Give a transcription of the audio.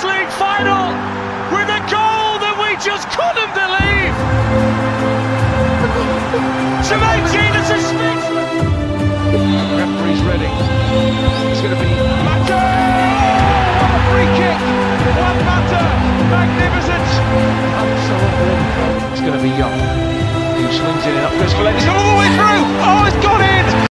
Champions League final with a goal that we just couldn't believe. Jermaine Jenas is Referee's ready. It's going to be Mata! Oh, free kick! One Mata! Magnificent! Absolutely. It's going to be Young. He swings in and up goes for Lennon.